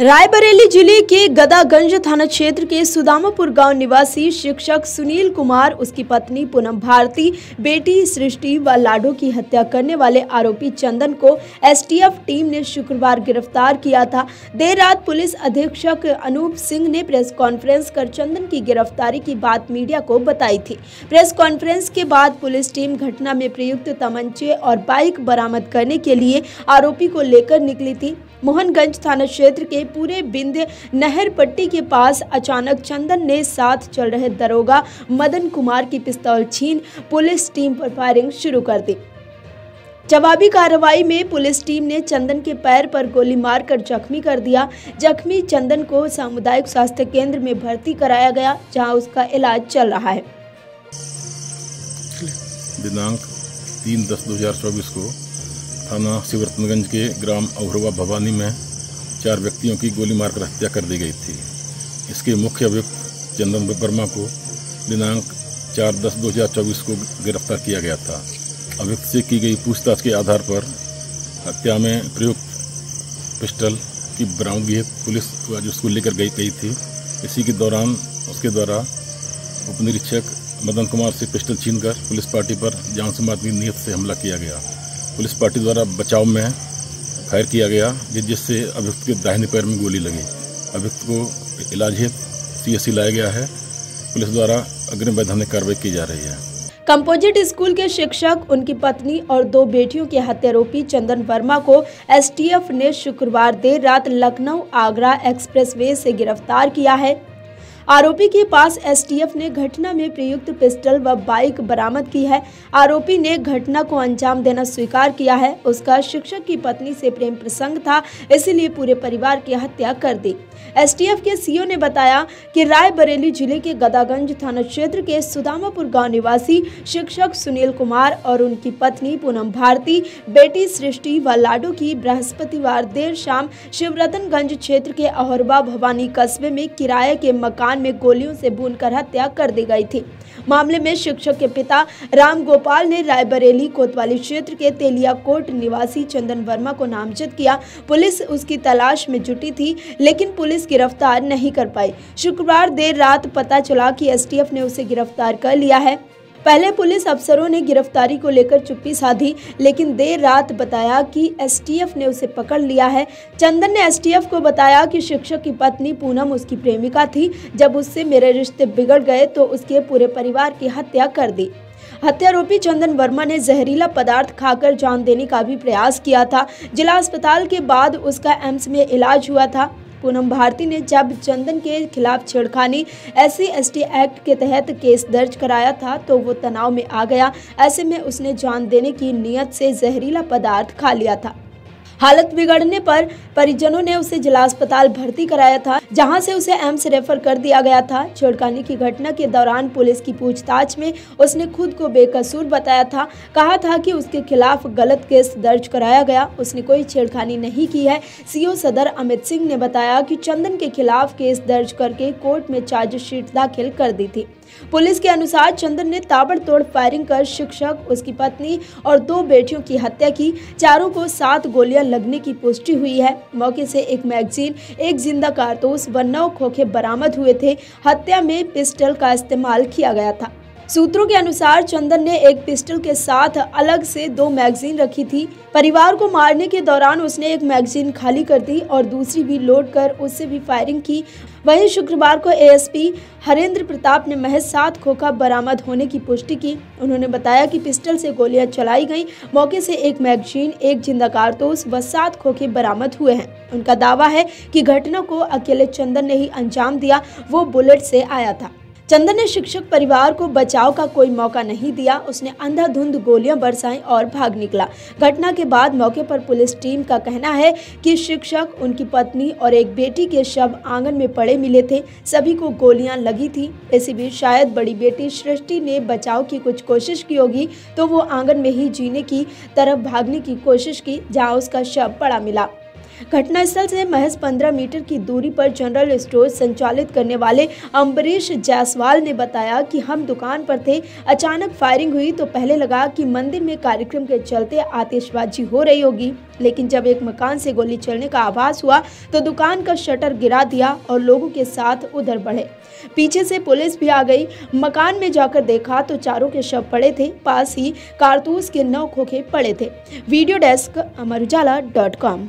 रायबरेली ज़िले के गदागंज थाना क्षेत्र के सुदामापुर गाँव निवासी शिक्षक सुनील कुमार, उसकी पत्नी पूनम भारती, बेटी सृष्टि व लाडो की हत्या करने वाले आरोपी चंदन को एसटीएफ टीम ने शुक्रवार गिरफ़्तार किया था। देर रात पुलिस अधीक्षक अनूप सिंह ने प्रेस कॉन्फ्रेंस कर चंदन की गिरफ्तारी की बात मीडिया को बताई थी। प्रेस कॉन्फ्रेंस के बाद पुलिस टीम घटना में प्रयुक्त तमंचे और बाइक बरामद करने के लिए आरोपी को लेकर निकली थी। मोहनगंज थाना क्षेत्र के पूरे बिंद नहर पट्टी के पास अचानक चंदन ने साथ चल रहे दरोगा मदन कुमार की पिस्तौल छीन पुलिस टीम पर फायरिंग शुरू कर दी। जवाबी कार्रवाई में पुलिस टीम ने चंदन के पैर पर गोली मारकर जख्मी कर दिया। जख्मी चंदन को सामुदायिक स्वास्थ्य केंद्र में भर्ती कराया गया, जहाँ उसका इलाज चल रहा है। दिनांक तीन दस दो हज़ार चौबीस को थाना शिवरतनगंज के ग्राम अभरवा भवानी में चार व्यक्तियों की गोली मारकर हत्या कर दी गई थी। इसके मुख्य अभियुक्त चंदन वर्मा को दिनांक चार दस दो हज़ार चौबीस को गिरफ़्तार किया गया था। अभियुक्त से की गई पूछताछ के आधार पर हत्या में प्रयुक्त पिस्टल की बरामदगी पुलिस आज उसको लेकर गई गई थी। इसी के दौरान उसके द्वारा उप निरीक्षक मदन कुमार से पिस्टल छीनकर पुलिस पार्टी पर जान से मारने की नीयत से हमला किया गया। पुलिस पार्टी द्वारा बचाव में फायर किया गया जिससे अभियुक्त के दाहिने पैर में गोली लगी। अभियुक्त को इलाज हेतु सी लाया गया है। पुलिस द्वारा अग्रिम वैधानिक कार्रवाई की जा रही है। कंपोजिट स्कूल के शिक्षक, उनकी पत्नी और दो बेटियों के हत्यारोपी चंदन वर्मा को एसटीएफ ने शुक्रवार देर रात लखनऊ आगरा एक्सप्रेसवे से गिरफ़्तार किया है। आरोपी के पास एसटीएफ ने घटना में प्रयुक्त पिस्टल व बाइक बरामद की है। आरोपी ने घटना को अंजाम देना स्वीकार किया है। उसका शिक्षक की पत्नी से प्रेम प्रसंग था, इसीलिए पूरे परिवार की हत्या कर दी। एसटीएफ के सीओ ने बताया कि रायबरेली ज़िले के गदागंज थाना क्षेत्र के सुदामापुर गाँव निवासी शिक्षक सुनील कुमार और उनकी पत्नी पूनम भारती, बेटी सृष्टि व लाडो की बृहस्पतिवार देर शाम शिवरतनगंज क्षेत्र के अहरबा भवानी कस्बे में किराए के मकान में गोलियों से भूनकर हत्या कर दी गई थी। मामले में शिक्षक के पिता राम गोपाल ने रायबरेली कोतवाली क्षेत्र के तेलिया कोट निवासी चंदन वर्मा को नामजद किया। पुलिस उसकी तलाश में जुटी थी, लेकिन पुलिस गिरफ़्तार नहीं कर पाई। शुक्रवार देर रात पता चला कि एसटीएफ ने उसे गिरफ़्तार कर लिया है। पहले पुलिस अफसरों ने गिरफ्तारी को लेकर चुप्पी साधी, लेकिन देर रात बताया कि एसटीएफ ने उसे पकड़ लिया है। चंदन ने एसटीएफ को बताया कि शिक्षक की पत्नी पूनम उसकी प्रेमिका थी। जब उससे मेरे रिश्ते बिगड़ गए तो उसके पूरे परिवार की हत्या कर दी। हत्यारोपी चंदन वर्मा ने जहरीला पदार्थ खाकर जान देने का भी प्रयास किया था। जिला अस्पताल के बाद उसका एम्स में इलाज हुआ था। पूनम भारती ने जब चंदन के खिलाफ छेड़खानी एस सी एक्ट के तहत केस दर्ज कराया था तो वो तनाव में आ गया। ऐसे में उसने जान देने की नीयत से जहरीला पदार्थ खा लिया था। हालत बिगड़ने पर परिजनों ने उसे जिला अस्पताल भर्ती कराया था, जहाँ से उसे एम्स रेफर कर दिया गया था। छेड़खानी की घटना के दौरान पुलिस की पूछताछ में उसने खुद को बेकसूर बताया था, कहा था कि उसके खिलाफ गलत केस दर्ज कराया गया, उसने कोई छेड़खानी नहीं की है। सीओ सदर अमित सिंह ने बताया कि चंदन के खिलाफ केस दर्ज करके कोर्ट में चार्जशीट दाखिल कर दी थी। पुलिस के अनुसार चंदन ने ताबड़तोड़ फायरिंग कर शिक्षक, उसकी पत्नी और दो बेटियों की हत्या की। चारों को सात गोलियाँ लगने की पुष्टि हुई है। मौके से एक मैगजीन, एक ज़िंदा कारतूस व नौ खोखे बरामद हुए थे। हत्या में पिस्टल का इस्तेमाल किया गया था। सूत्रों के अनुसार चंदन ने एक पिस्टल के साथ अलग से दो मैगजीन रखी थी। परिवार को मारने के दौरान उसने एक मैगजीन खाली कर दी और दूसरी भी लोड कर उससे भी फायरिंग की। वहीं शुक्रवार को एएसपी हरेंद्र प्रताप ने महज सात खोखा बरामद होने की पुष्टि की। उन्होंने बताया कि पिस्टल से गोलियाँ चलाई गईं। मौके से एक मैगजीन, एक ज़िंदा कारतूस व सात खोखे बरामद हुए हैं। उनका दावा है कि घटना को अकेले चंदन ने ही अंजाम दिया। वो बुलेट से आया था। चंदन ने शिक्षक परिवार को बचाव का कोई मौका नहीं दिया। उसने अंधाधुंध गोलियाँ बरसाई और भाग निकला। घटना के बाद मौके पर पुलिस टीम का कहना है कि शिक्षक, उनकी पत्नी और एक बेटी के शव आँगन में पड़े मिले थे। सभी को गोलियाँ लगी थी। इसी बीच शायद बड़ी बेटी सृष्टि ने बचाव की कुछ कोशिश की होगी तो वो आँगन में ही जीने की तरफ़ भागने की कोशिश की, जहाँ उसका शव पड़ा मिला। घटनास्थल से महज 15 मीटर की दूरी पर जनरल स्टोर संचालित करने वाले अम्बरीश जायसवाल ने बताया कि हम दुकान पर थे, अचानक फायरिंग हुई तो पहले लगा कि मंदिर में कार्यक्रम के चलते आतिशबाजी हो रही होगी। लेकिन जब एक मकान से गोली चलने का आभास हुआ तो दुकान का शटर गिरा दिया और लोगों के साथ उधर बढ़े। पीछे से पुलिस भी आ गई। मकान में जाकर देखा तो चारों के शव पड़े थे, पास ही कारतूस के नौ खोखे पड़े थे। Video desk Amar Ujala dot com.